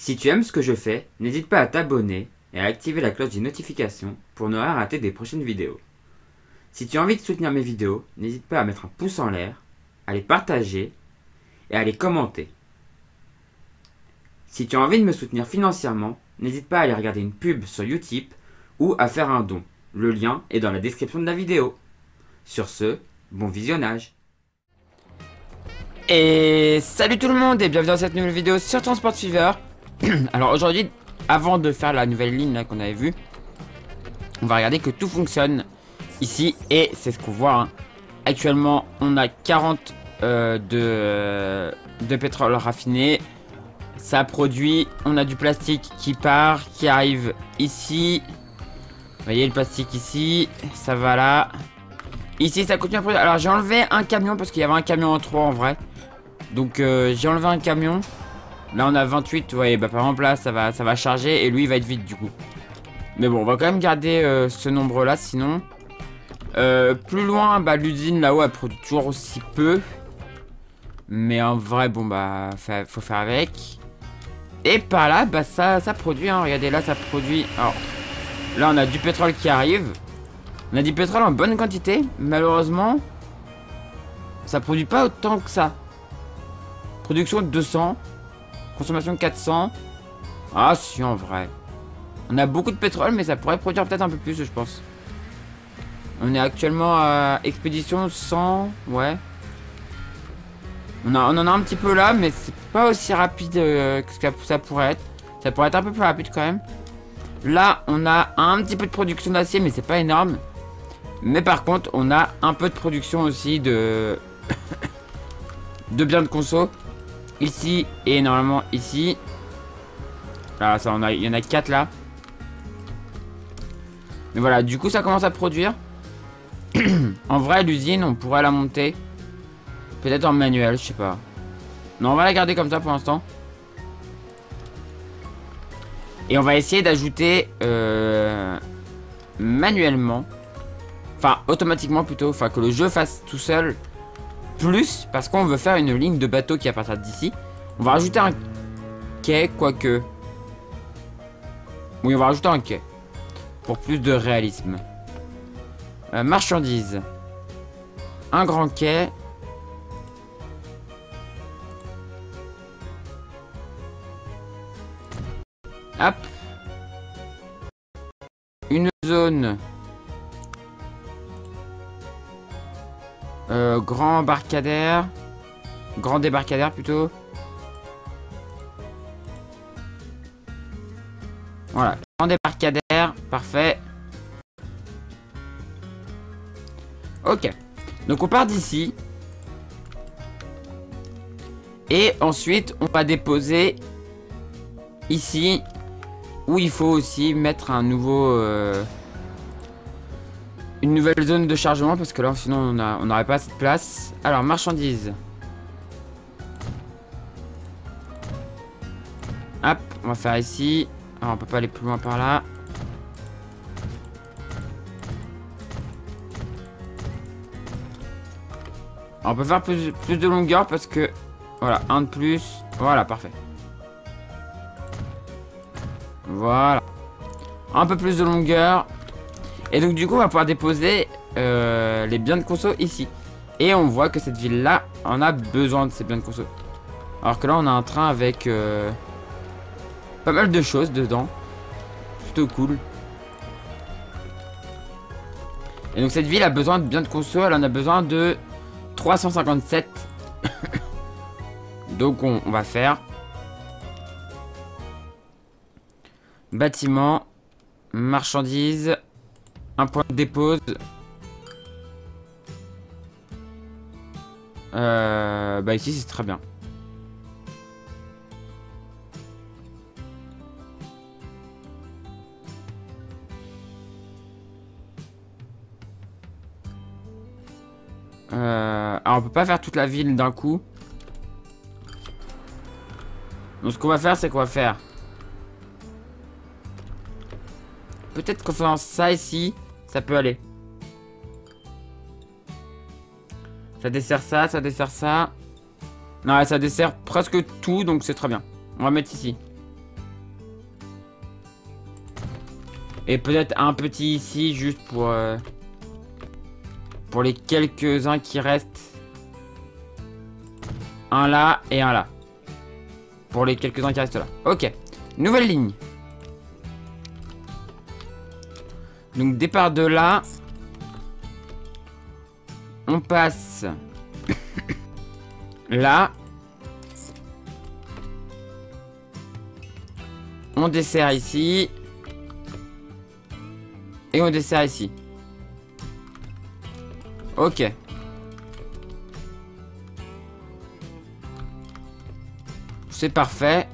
Si tu aimes ce que je fais, n'hésite pas à t'abonner et à activer la cloche des notifications pour ne rien rater des prochaines vidéos. Si tu as envie de soutenir mes vidéos, n'hésite pas à mettre un pouce en l'air, à les partager et à les commenter. Si tu as envie de me soutenir financièrement, n'hésite pas à aller regarder une pub sur Utip ou à faire un don. Le lien est dans la description de la vidéo. Sur ce, bon visionnage. Et salut tout le monde et bienvenue dans cette nouvelle vidéo sur Transport Fever. Alors aujourd'hui, avant de faire la nouvelle ligne qu'on avait vue, on va regarder que tout fonctionne ici et c'est ce qu'on voit. Hein. Actuellement, on a 40 euh, de, pétrole raffiné. Ça produit, on a du plastique qui part, qui arrive ici. Vous voyez le plastique ici, ça va là. Ici, ça continue à produire. Alors, j'ai enlevé un camion parce qu'il y avait un camion en 3 en vrai. Donc, euh, j'ai enlevé un camion. Là, on a 28. Vous voyez, bah, par exemple, là, ça va, ça va charger et lui, il va être vide du coup. Mais bon, on va quand même garder euh, ce nombre-là, sinon. Euh, plus loin, bah, l'usine là-haut, elle produit toujours aussi peu. Mais en vrai, bon, bah, faut faire avec. Et par là, bah, ça, ça produit, hein. Regardez, là, ça produit. Alors, là, on a du pétrole qui arrive. On a du pétrole en bonne quantité. Malheureusement, ça produit pas autant que ça. Production de 200. Consommation de 400. Ah, si, en vrai. On a beaucoup de pétrole, mais ça pourrait produire peut-être un peu plus, je pense. On est actuellement à expédition 100, ouais. On, en a un petit peu là, mais c'est pas aussi rapide euh, que ça pourrait être. Ça pourrait être un peu plus rapide quand même. Là, on a un petit peu de production d'acier, mais c'est pas énorme. Mais par contre, on a un peu de production aussi de... de biens de conso. Ici et normalement ici. Là, ça, on a, il y en a 4 là. Mais voilà, du coup, ça commence à produire. en vrai, l'usine, on pourrait la monter. Peut-être en manuel, je sais pas. Non, on va la garder comme ça pour l'instant. Et on va essayer d'ajouter euh, manuellement. Enfin, automatiquement plutôt. Enfin, que le jeu fasse tout seul. Plus, parce qu'on veut faire une ligne de bateau qui partir d'ici. On va rajouter un quai, quoique. Oui, on va rajouter un quai. Pour plus de réalisme. Euh, marchandises. Un grand quai. Hop. Une zone. Euh, grand embarcadère. Grand débarcadère plutôt. Voilà, grand débarcadère, parfait. Ok. Donc on part d'ici. Et ensuite, on va déposer ici où il faut aussi mettre un nouveau... Euh, une nouvelle zone de chargement parce que là sinon on n'aurait pas assez de place. Alors, marchandises. Hop, on va faire ici. Alors, on peut pas aller plus loin par là. on peut faire plus, plus de longueur parce que... Voilà, un de plus. Voilà, parfait. Voilà. Un peu plus de longueur. Et donc du coup on va pouvoir déposer euh, les biens de conso ici. Et on voit que cette ville-là en a besoin de ces biens de conso. Alors que là on a un train avec euh, pas mal de choses dedans. Plutôt cool. Et donc cette ville a besoin de biens de conso. Elle en a besoin de 357. donc on, on va faire bâtiment, marchandises, un point de dépose. Euh, bah ici c'est très bien. Euh, alors on peut pas faire toute la ville d'un coup. Donc ce qu'on va faire c'est qu'on va faire Peut-être qu'en faisant ça ici ça peut aller. Ça dessert ça, ça dessert ça. Ouais, ça dessert presque tout, donc c'est très bien. On va mettre ici. Et peut-être un petit ici, juste pour... Euh, pour les quelques-uns qui restent. Un là et un là. Pour les quelques-uns qui restent là. Ok. Nouvelle ligne. Donc départ de là. On passe là. On dessert ici. Et on dessert ici. Ok. C'est parfait.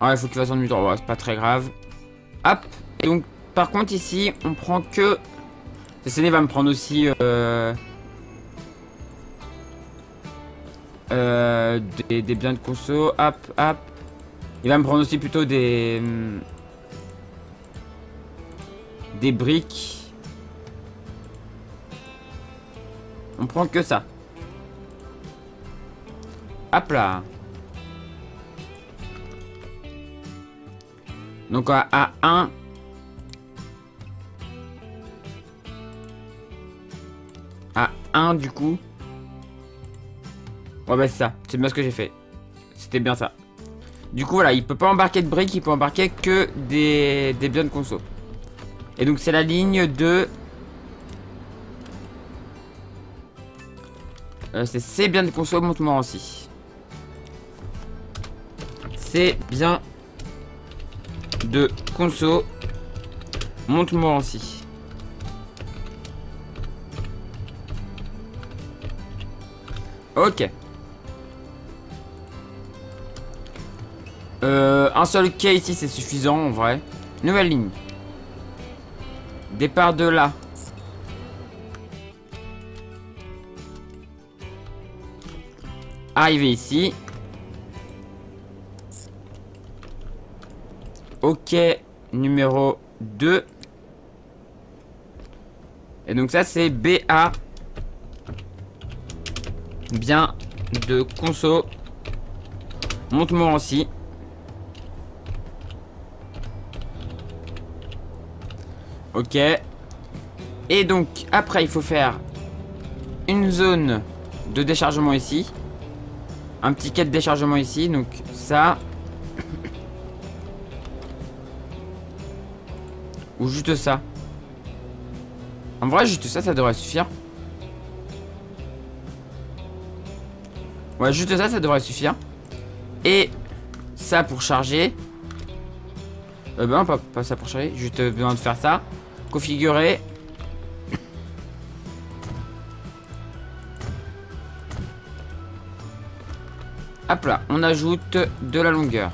Ah, il faut qu'il fasse du droit, c'est pas très grave. Hop. Donc, par contre, ici, on prend que... CCD va me prendre aussi... Euh... Euh, des, des biens de conso. Hop, hop. Il va me prendre aussi plutôt des... hum, Des briques. On prend que ça. Hop là. Donc à, à 1. À 1 du coup. Ouais bah c'est ça. C'est bien ce que j'ai fait. C'était bien ça. Du coup voilà, il peut pas embarquer de briques, il peut embarquer que des, des biens de conso. Et donc c'est la ligne de... Euh, c'est bien de conso, aussi. C'est bien de conso, aussi. Ok. Euh, un seul quai ici, c'est suffisant en vrai. Nouvelle ligne. Départ de là. Arrivé ici. Ok, numéro 2. Et donc ça c'est BA. Bien de conso. Aussi. Ok. Et donc, après, il faut faire une zone de déchargement ici. Un petit quai de déchargement ici. Donc, ça. Ou juste ça. En vrai, juste ça, ça devrait suffire. Ouais, juste ça, ça devrait suffire. Et ça pour charger. Euh, ben, pas, pas ça pour charger. Juste besoin de faire ça. Configurer. Hop là, on ajoute de la longueur.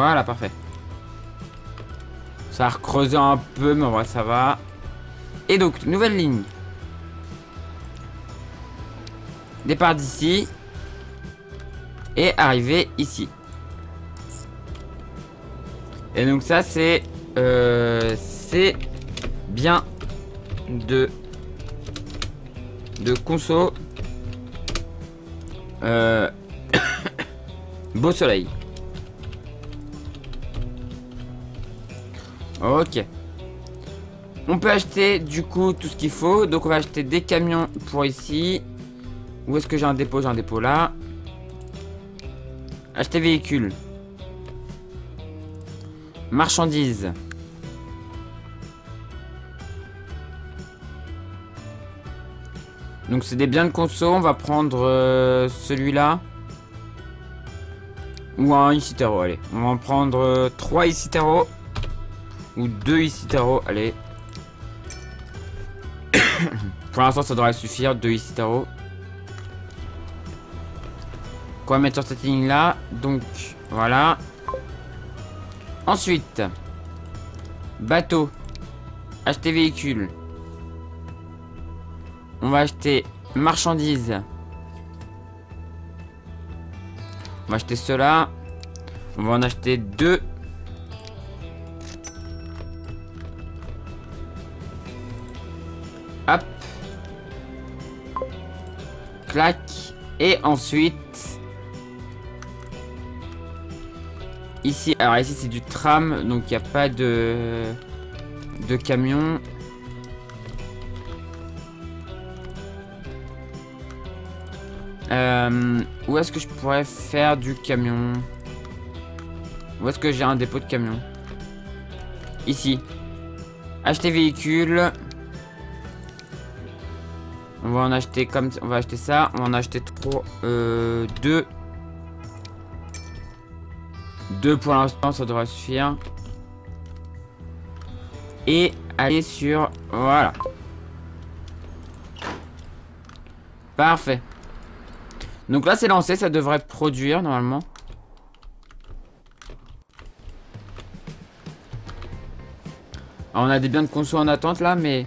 Voilà, parfait. Ça a recreusé un peu, mais en ça va. Et donc, nouvelle ligne. Départ d'ici. Et arriver ici. Et donc ça, c'est... Euh, c'est bien de... De conso. Euh, beau soleil. Ok. On peut acheter du coup tout ce qu'il faut. Donc on va acheter des camions pour ici. Où est-ce que j'ai un dépôt? J'ai un dépôt là. Acheter véhicule. Marchandises. Donc c'est des biens de conso. On va prendre euh, celui-là. Ou un Isitaro, allez. On va en prendre euh, 3 Isitaro. Ou 2 Isitaro, allez. Pour l'instant ça devrait suffire, 2 Isitaro. Quoi mettre sur cette ligne là. Donc voilà. Ensuite. Bateau. Acheter véhicule. On va acheter marchandises. On va acheter cela. On va en acheter deux. Clac. Et ensuite... Ici, alors ici c'est du tram, donc il n'y a pas de... de camion. Euh, où est-ce que je pourrais faire du camion? Où est-ce que j'ai un dépôt de camion? Ici. Acheter véhicule. On va en acheter comme on va acheter ça. On va en acheter trois, euh, deux. Deux pour l'instant, ça devrait suffire. Et aller sur voilà. Parfait. Donc là, c'est lancé, ça devrait produire normalement. on a des biens de conso en attente là, mais...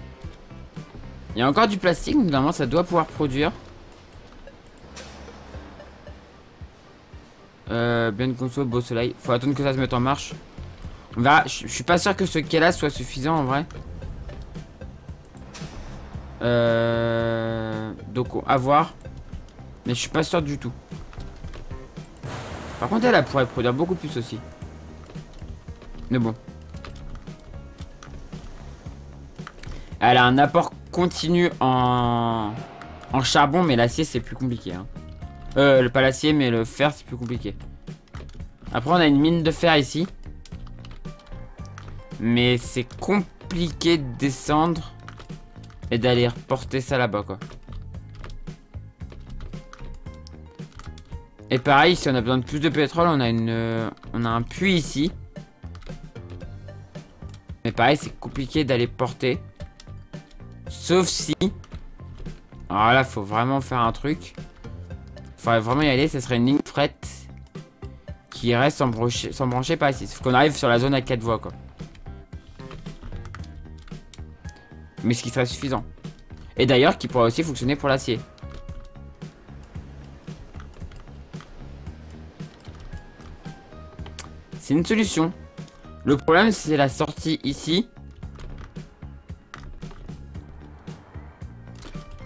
Il y a encore du plastique, donc normalement ça doit pouvoir produire. Euh, bien de conso, beau soleil. Faut attendre que ça se mette en marche. On verra. Je suis pas sûr que ce qu'elle a soit suffisant en vrai. Euh, donc à voir. Mais je suis pas sûr du tout. Par contre, elle, pourrait produire beaucoup plus aussi. Mais bon. Elle a un apport continu en, charbon, mais l'acier, c'est plus compliqué. Hein. Euh, pas l'acier, mais le fer, c'est plus compliqué. Après, on a une mine de fer ici. Mais c'est compliqué de descendre et d'aller reporter ça là-bas, quoi. Et pareil, si on a besoin de plus de pétrole, on a euh, on a un puits ici. Mais pareil, c'est compliqué d'aller porter. Sauf si... Alors là, faut vraiment faire un truc. Faudrait vraiment y aller, ce serait une ligne fret qui reste sans brancher, sans brancher pas ici. Sauf qu'on arrive sur la zone à 4 voies, quoi. Mais ce qui serait suffisant. Et d'ailleurs, qui pourrait aussi fonctionner pour l'acier. C'est une solution. Le problème, c'est la sortie ici.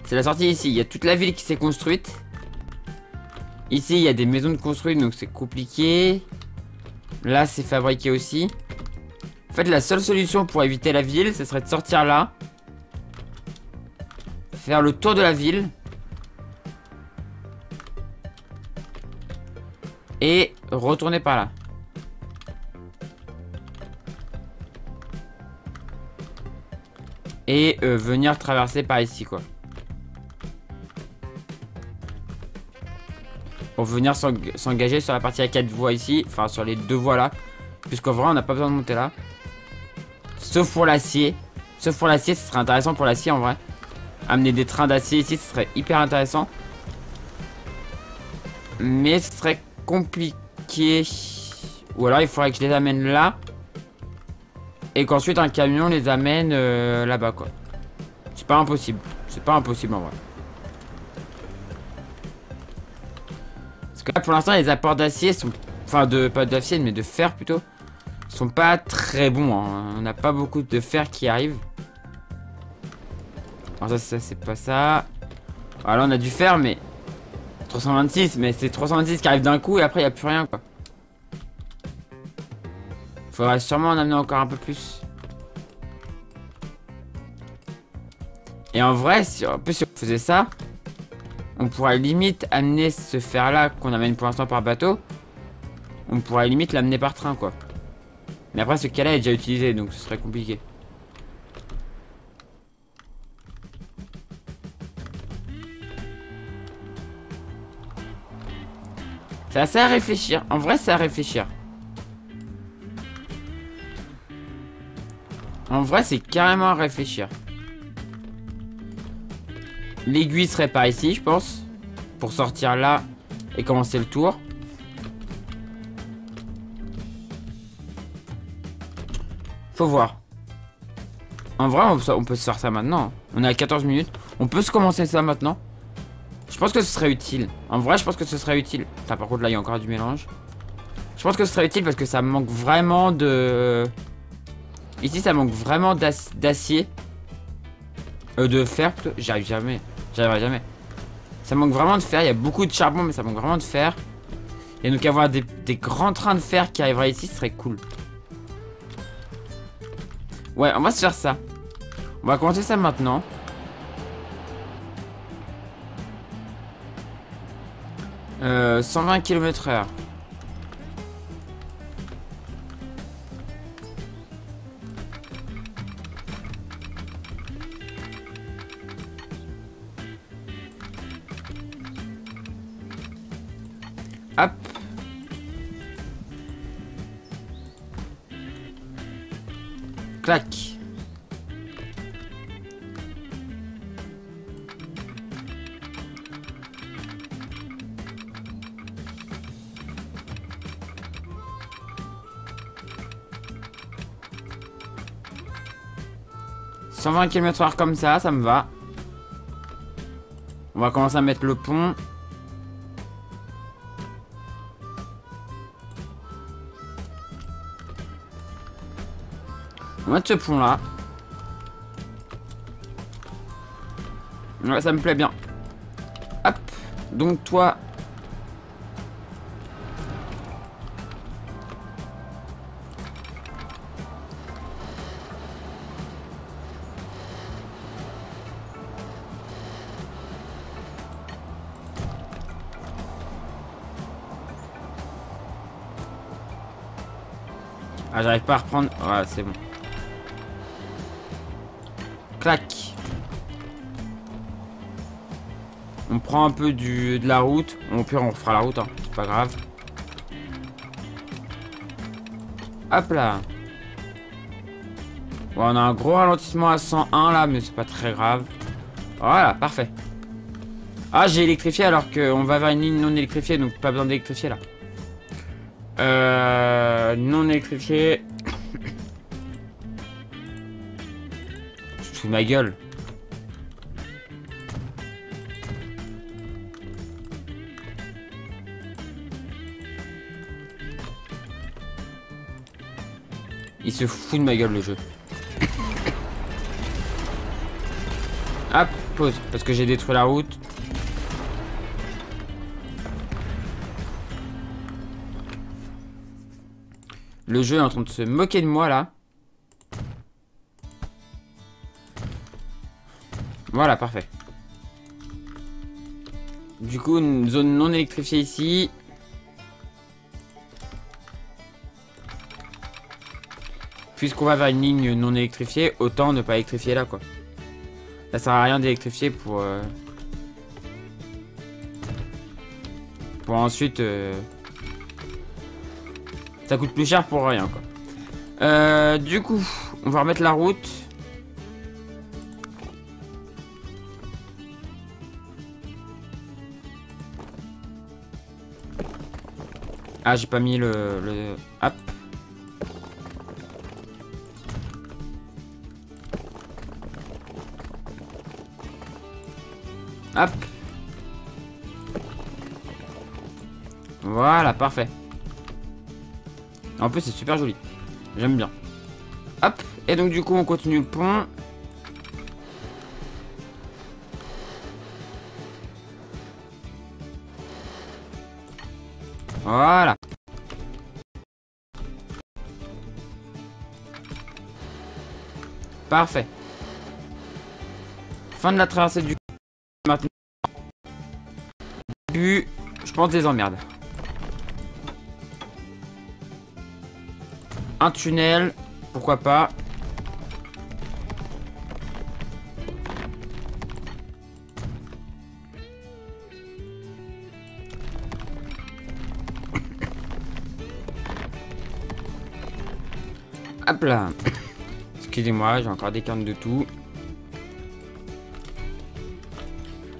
C'est la sortie ici. Il y a toute la ville qui s'est construite. Ici, il y a des maisons de construites, donc c'est compliqué. Là, c'est fabriqué aussi. En fait, la seule solution pour éviter la ville, ce serait de sortir là. Faire le tour de la ville. Et retourner par là. et euh, venir traverser par ici quoi. Pour venir s'engager sur la partie à 4 voies ici, enfin sur les deux voies là. Puisqu'en vrai on n'a pas besoin de monter là. Sauf pour l'acier. Sauf pour l'acier, ce serait intéressant pour l'acier en vrai. Amener des trains d'acier ici, ce serait hyper intéressant. Mais ce serait compliqué. Ou alors il faudrait que je les amène là. Et qu'ensuite un camion les amène euh, là-bas quoi. C'est pas impossible. C'est pas impossible en vrai. Pour l'instant les apports d'acier sont... Enfin de pas d'acier mais de fer plutôt. Sont pas très bons. Hein. On n'a pas beaucoup de fer qui arrive. Alors ça, c'est pas ça. Alors là on a du fer mais... 326 mais c'est 326 qui arrive d'un coup et après il n'y a plus rien quoi. Faudrait sûrement en amener encore un peu plus. Et en vrai, si, en plus si on faisait ça, on pourrait limite amener ce fer-là qu'on amène pour l'instant par bateau. On pourrait limite l'amener par train, quoi. Mais après, ce cas-là est déjà utilisé, donc ce serait compliqué. C'est assez à réfléchir. En vrai, c'est à réfléchir. En vrai, c'est carrément à réfléchir. L'aiguille serait par ici, je pense. Pour sortir là et commencer le tour. Faut voir. En vrai, on peut se faire ça maintenant. On est à 14 minutes. On peut se commencer ça maintenant. Je pense que ce serait utile. En vrai, je pense que ce serait utile. par contre, là, il y a encore du mélange. Je pense que ce serait utile parce que ça manque vraiment de... Ici, ça manque vraiment d'acier. Euh, de fer. J'arrive jamais. J'arriverai jamais. Ça manque vraiment de fer. Il y a beaucoup de charbon, mais ça manque vraiment de fer. Et donc avoir des, grands trains de fer qui arriveraient ici, ce serait cool. Ouais, on va se faire ça. On va commencer ça maintenant. Euh, 120 km 120 km h comme ça, ça me va. On va commencer à mettre le pont. On va mettre ce pont là. Ouais, ça me plaît bien. Hop. Donc toi... Ah, j'arrive pas à reprendre. Ouais, c'est bon. Clac. On prend un peu du, de la route. Au pire, on refera la route, hein. C'est pas grave. Hop là. Bon, on a un gros ralentissement à 101 là, mais c'est pas très grave. Voilà, parfait. Ah, j'ai électrifié alors qu'on va vers une ligne non électrifiée, donc pas besoin d'électrifier là. Euh, non électrifié. Je fous ma gueule. Il se fout de ma gueule le jeu. Hop, pause. Parce que j'ai détruit la route. Le jeu est en train de se moquer de moi là. Voilà, parfait. Du coup, une zone non électrifiée ici. Puisqu'on va vers une ligne non électrifiée, autant ne pas électrifier là quoi. Ça sert à rien d'électrifier pour... Euh... Pour ensuite... Euh... Ça coûte plus cher pour rien, quoi. Euh, du coup, on va remettre la route. Ah, j'ai pas mis le... le... Hop. Hop. Voilà, parfait. En plus, c'est super joli. J'aime bien. Hop. Et donc, du coup, on continue le pont. Voilà. Parfait. Fin de la traversée du... Maintenant. Début, je pense, des emmerdes. Un tunnel, pourquoi pas. Hop là. Excusez-moi, j'ai encore des cartes de tout.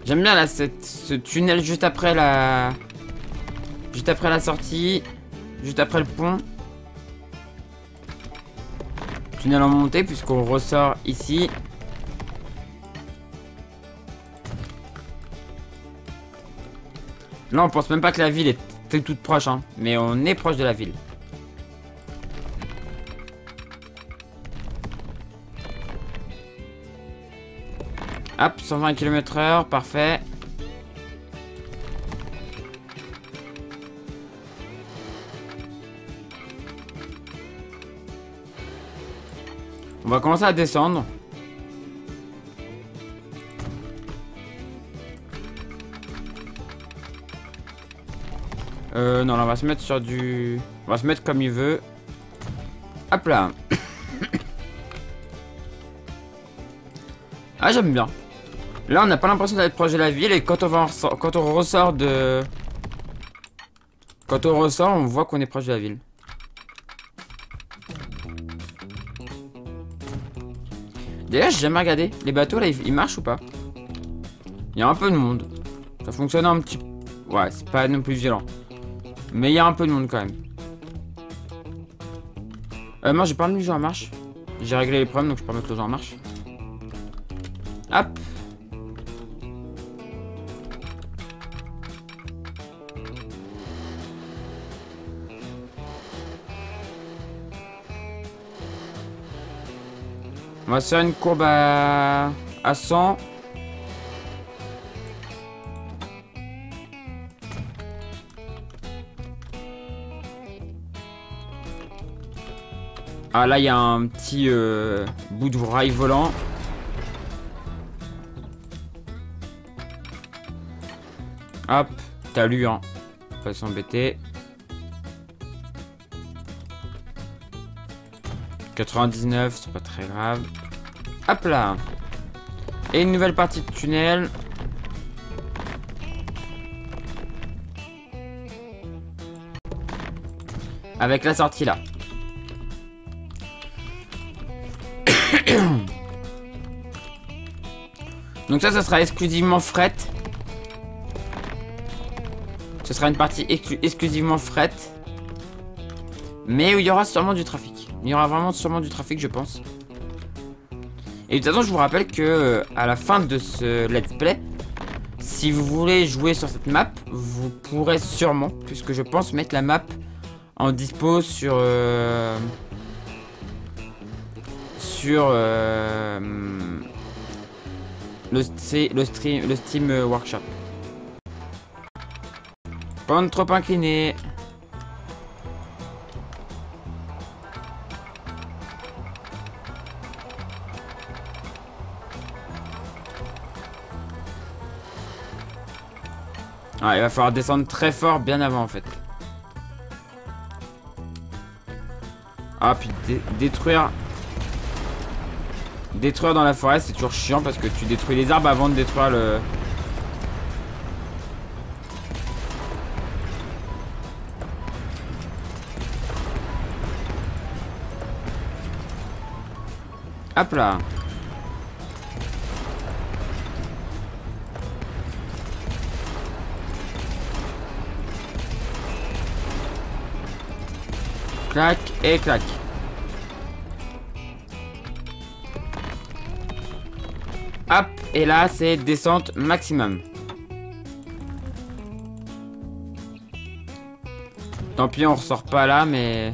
J'aime bien là cette, ce tunnel juste après la... Juste après la sortie. Juste après le pont. Tunnel en montée puisqu'on ressort ici. Là on pense même pas que la ville est toute proche hein, mais on est proche de la ville. Hop, 120 km heure, parfait. On va commencer à descendre. Euh, non, là, on va se mettre sur du... On va se mettre comme il veut. Hop là. ah, j'aime bien. Là, on n'a pas l'impression d'être proche de la ville et quand on, va quand on ressort de... Quand on ressort, on voit qu'on est proche de la ville. D'ailleurs, j'ai jamais regardé. Les bateaux, là, ils, marchent ou pas? Il y a un peu de monde. Ça fonctionne un petit... Ouais, c'est pas non plus violent. Mais il y a un peu de monde quand même. Euh, moi, j'ai pas mis le jeu en marche. J'ai réglé les problèmes, donc je peux mettre le jeu en marche. Hop va se une courbe à, à 100. Ah là il y a un petit euh, bout de rail volant. Hop, t'as lu hein. Pas s'embêter. 99, c'est pas très grave. Hop là. Et une nouvelle partie de tunnel. Avec la sortie là. Donc ça, ça sera exclusivement fret. Ce sera une partie exclusivement fret. Mais où il y aura sûrement du trafic. Il y aura vraiment sûrement du trafic, je pense. Et de toute façon, je vous rappelle que euh, à la fin de ce let's play, si vous voulez jouer sur cette map, vous pourrez sûrement, puisque je pense mettre la map en dispo sur euh, sur euh, le, le, stream, le Steam Workshop. Pas trop incliné. Ah, il va falloir descendre très fort bien avant en fait. Ah, puis détruire... Détruire dans la forêt, c'est toujours chiant parce que tu détruis les arbres avant de détruire le... Hop là Et clac. Hop, et là c'est descente maximum. Tant pis, on ressort pas là, mais...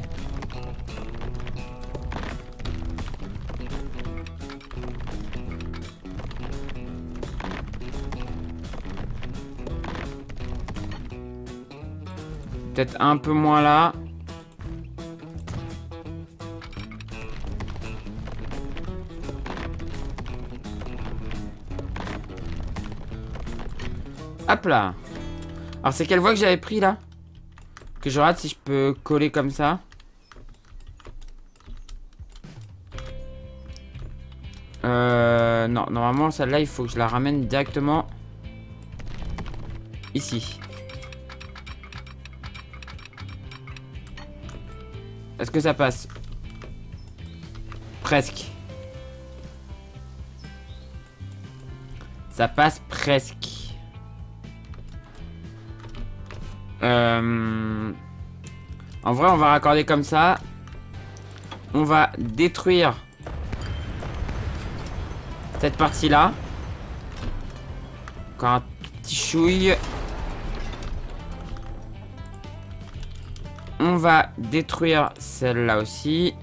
Peut-être un peu moins là. Alors c'est quelle voie que j'avais pris là? Que je rate si je peux coller comme ça. Euh, non, normalement celle-là il faut que je la ramène directement ici. Est-ce que ça passe? Presque. Ça passe presque. Euh, en vrai, on va raccorder comme ça. On va détruire cette partie-là. Encore un petit chouille. On va détruire celle-là aussi.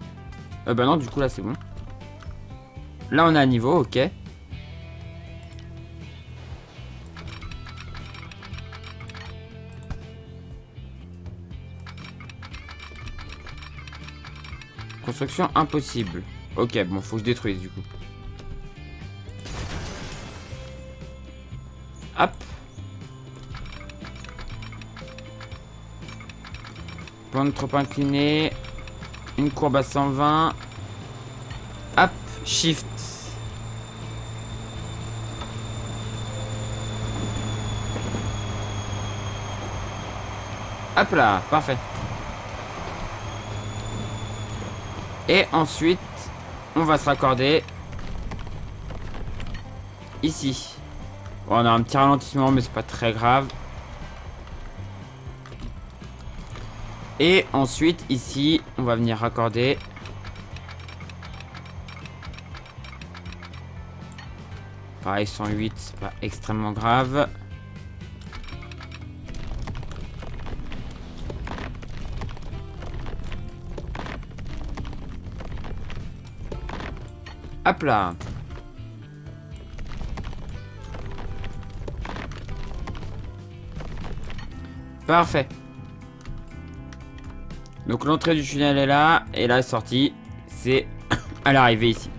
Euh, bah non, du coup, là, c'est bon. Là, on a un niveau, ok. Construction impossible. Ok, bon, faut que je détruise du coup. Hop. Pente trop inclinée. Une courbe à 120. Hop, shift. Hop là, parfait. Et ensuite, on va se raccorder ici. Bon, on a un petit ralentissement, mais c'est pas très grave. Et ensuite, ici, on va venir raccorder. Pareil, 108, c'est pas extrêmement grave. Là Parfait. Donc l'entrée du tunnel est là, et la sortie, c'est à l'arrivée ici.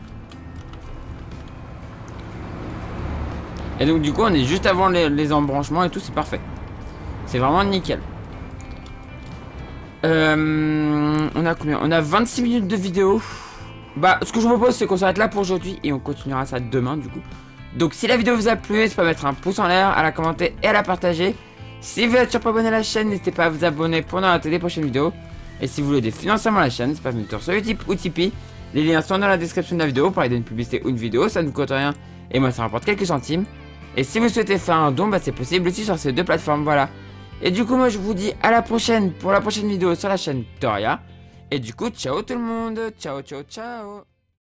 Et donc du coup, on est juste avant les, les embranchements et tout, c'est parfait. C'est vraiment nickel. Euh, on a combien? On a 26 minutes de vidéo. Bah, ce que je vous propose, c'est qu'on s'arrête là pour aujourd'hui et on continuera ça demain, du coup. Donc, si la vidéo vous a plu, n'hésitez pas à mettre un pouce en l'air, à la commenter et à la partager. Si vous êtes toujours pas abonné à la chaîne, n'hésitez pas à vous abonner pour ne rater les prochaines vidéos. Et si vous voulez aider financièrement la chaîne, n'hésitez pas à venir sur Utip ou Tipeee. Les liens sont dans la description de la vidéo pour aider une publicité ou une vidéo, ça ne coûte rien et moi ça rapporte quelques centimes. Et si vous souhaitez faire un don, bah c'est possible aussi sur ces deux plateformes, voilà. Et du coup, moi je vous dis à la prochaine pour la prochaine vidéo sur la chaîne Toria. Et du coup, ciao tout le monde. Ciao, ciao, ciao.